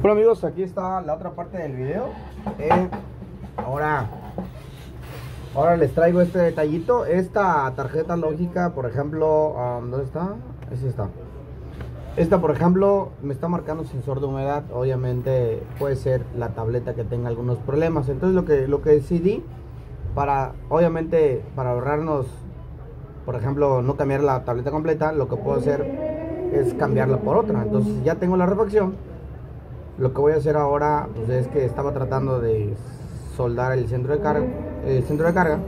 Bueno amigos, aquí está la otra parte del video. Eh, ahora, ahora les traigo este detallito. Esta tarjeta lógica, por ejemplo, um, ¿dónde está? Esa está. Esta, por ejemplo, me está marcando sensor de humedad. Obviamente puede ser la tableta que tenga algunos problemas. Entonces lo que, lo que decidí para, obviamente, para ahorrarnos, por ejemplo, no cambiar la tableta completa, lo que puedo hacer es cambiarla por otra. Entonces ya tengo la refacción lo que voy a hacer ahora pues, es que estaba tratando de soldar el centro de carga, el centro de carga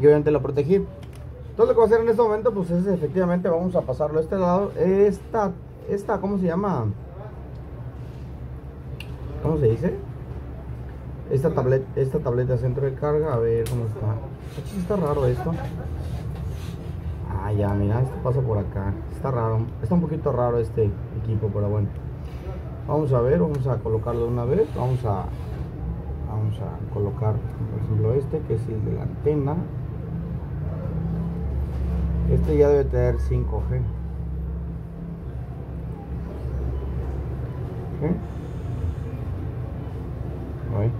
y obviamente lo protegí. Entonces lo que voy a hacer en este momento pues es efectivamente vamos a pasarlo a este lado. Esta, esta, ¿cómo se llama? ¿Cómo se dice? Esta tableta, esta tableta centro de carga, a ver cómo está. Está raro esto. Ah, ya, mira, esto pasa por acá. Está raro. Está un poquito raro este equipo, pero bueno. Vamos a ver, vamos a colocarlo de una vez. Vamos a, vamos a colocar, por ejemplo, este que es el de la antena. Este ya debe tener 5G. ¿Okay? Ahí.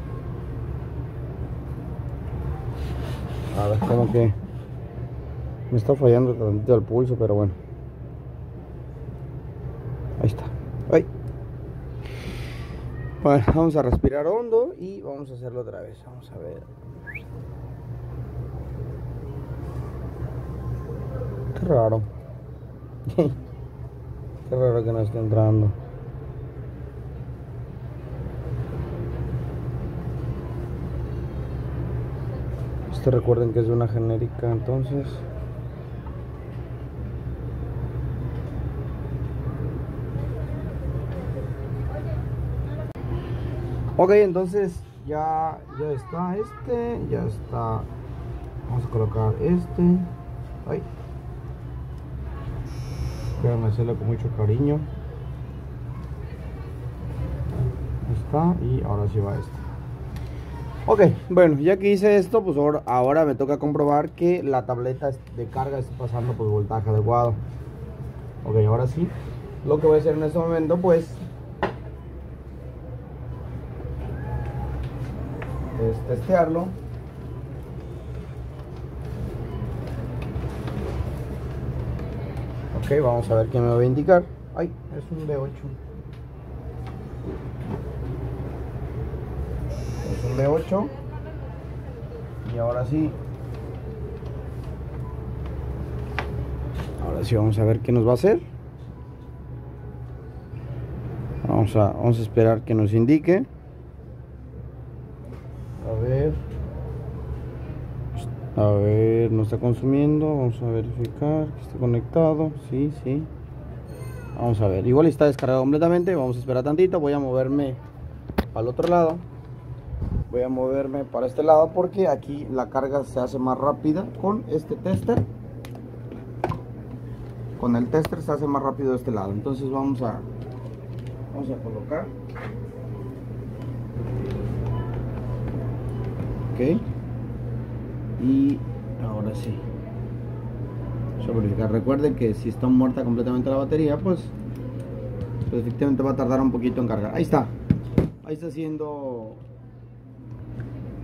A ver, como que me está fallando tantito el pulso, pero bueno. Ahí está. Ahí. Bueno, vamos a respirar hondo y vamos a hacerlo otra vez. Vamos a ver. Qué raro. Qué raro que no esté entrando. Recuerden que es de una genérica, entonces. Ok, entonces ya, ya está este, ya está. Vamos a colocar este. Ay. Déjame hacerlo con mucho cariño. Está y ahora sí va este. Ok, bueno, ya que hice esto, pues ahora, me toca comprobar que la tableta de carga está pasando por voltaje adecuado. Ok, ahora sí. Lo que voy a hacer en este momento, pues, es testearlo. Ok, vamos a ver qué me va a indicar. Ay, es un B8. Un B8. Y ahora sí. Ahora sí vamos a ver qué nos va a hacer. Vamos a, vamos a esperar que nos indique. A ver. A ver, no está consumiendo. Vamos a verificar que esté conectado. Sí, sí. Vamos a ver. Igual está descargado completamente. Vamos a esperar tantito. Voy a moverme al otro lado. Voy a moverme para este lado porque aquí la carga se hace más rápida con este tester. Con el tester se hace más rápido de este lado. Entonces vamos a vamos a colocar. Ok. Y ahora sí. Verificar recuerden que si está muerta completamente la batería pues, pues efectivamente va a tardar un poquito en cargar. Ahí está. Ahí está haciendo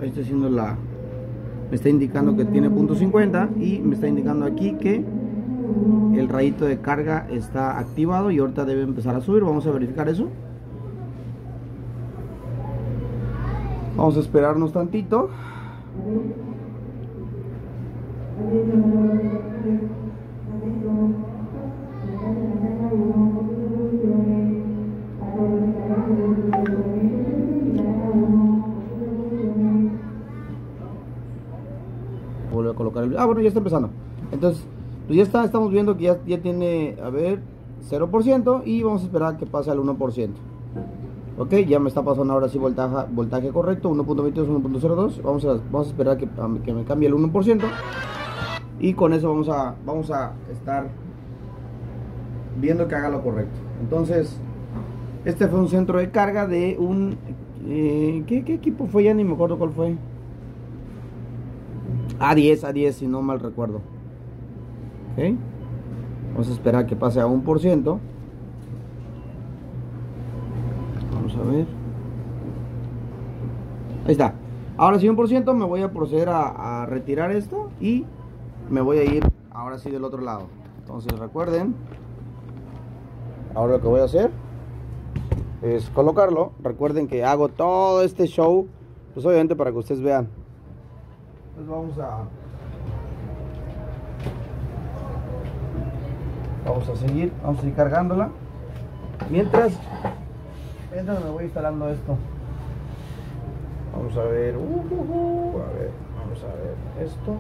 ahí está haciendo la me está indicando que tiene punto .50 y me está indicando aquí que el rayito de carga está activado y ahorita debe empezar a subir. Vamos a verificar eso. Vamos a esperarnos tantito ah bueno ya está empezando. Entonces pues ya está estamos viendo que ya, tiene a ver 0% y vamos a esperar que pase al 1% ok ya me está pasando ahora sí voltaje, voltaje correcto 1.22 1.02 vamos a, vamos a esperar que, que me cambie el 1% y con eso vamos a vamos a estar viendo que haga lo correcto. Entonces este fue un centro de carga de un eh, ¿qué, qué equipo fue? ya ni me acuerdo cuál fue A 10, a 10 si no mal recuerdo. Ok. Vamos a esperar que pase a 1%. Vamos a ver. Ahí está. Ahora sí 1% me voy a proceder a, a retirar esto y me voy a ir ahora sí del otro lado. Entonces recuerden, ahora lo que voy a hacer es colocarlo. Recuerden que hago todo este show, pues obviamente para que ustedes vean. Pues vamos a vamos a seguir, vamos a seguir cargándola. Mientras, mientras me voy instalando esto. Vamos a ver, uh, uh, uh, a ver, vamos a ver esto.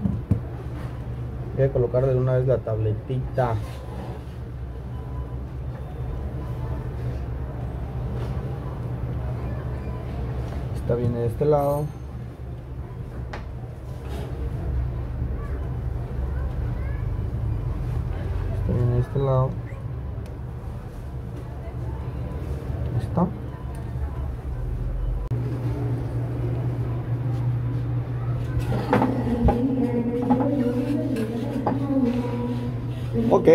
Voy a colocarle una vez la tabletita. Esta viene de este lado. Esta viene de este lado. Esta. Ok.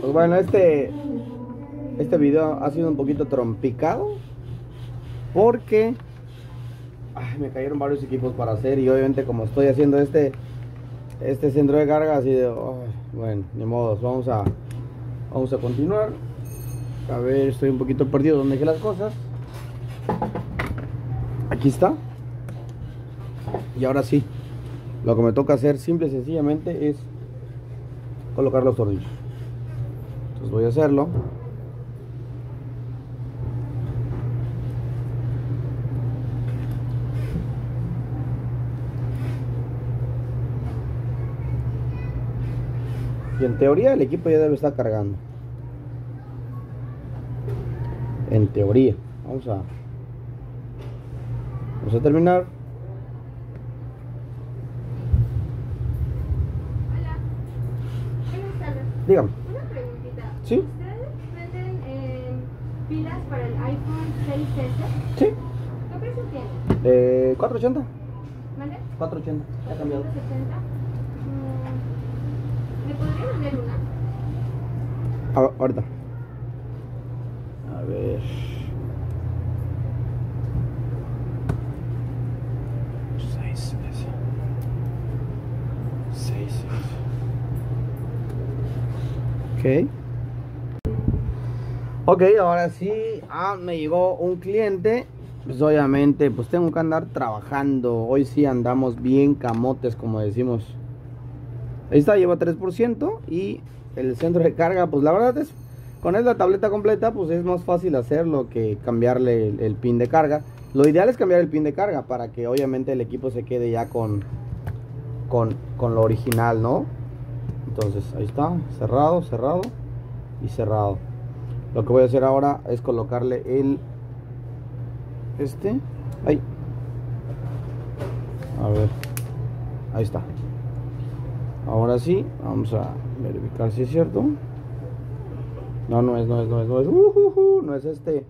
Pues bueno, este este video ha sido un poquito trompicado porque me cayeron varios equipos para hacer y obviamente como estoy haciendo este este centro de carga así de bueno, ni modo, vamos a vamos a continuar. A ver, estoy un poquito perdido donde dejé las cosas. Aquí está. Y ahora sí, lo que me toca hacer simple y sencillamente es colocar los tornillos. Entonces voy a hacerlo. Y en teoría el equipo ya debe estar cargando. En teoría. Vamos a Vamos a terminar. Hola. Buenas tardes. Dígame. Una preguntita. Sí. ¿Ustedes venden eh, pilas para el iPhone 6S? Sí. ¿Qué precio tienen? Eh, 480. ¿Vale? 480. Ya ha cambiado. 470. ¿Me podría vender una? A- ahorita. A ver. Seis, ese. Seis, ese. Ok. Ok, ahora sí. Ah, me llegó un cliente. Pues obviamente, pues tengo que andar trabajando. Hoy sí andamos bien camotes, como decimos. Ahí está, lleva 3% y el centro de carga, pues la verdad es, con esta tableta completa, pues es más fácil hacerlo que cambiarle el, pin de carga. Lo ideal es cambiar el pin de carga para que obviamente el equipo se quede ya con, con, con lo original, ¿no? Entonces, ahí está, cerrado, cerrado y cerrado. Lo que voy a hacer ahora es colocarle el, este, ahí. A ver, ahí está. Ahora sí, vamos a verificar si es cierto. No, no es, no es, no es, no es. Ujujú, no es este.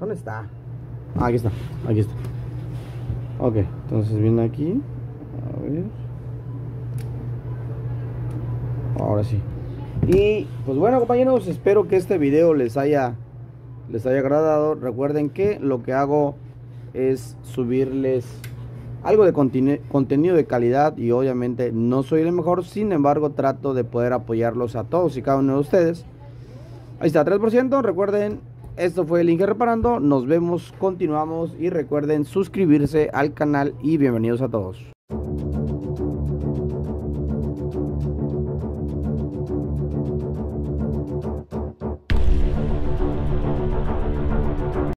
¿Dónde está? Ah, aquí está, aquí está. Ok, entonces viene aquí. A ver. Ahora sí. Y pues bueno compañeros, espero que este video les haya les haya agradado. Recuerden que lo que hago es subirles algo de contenido de calidad y obviamente no soy el mejor, sin embargo trato de poder apoyarlos a todos y cada uno de ustedes. Ahí está, 3%, recuerden, esto fue el Inge Reparando, nos vemos, continuamos y recuerden suscribirse al canal y bienvenidos a todos.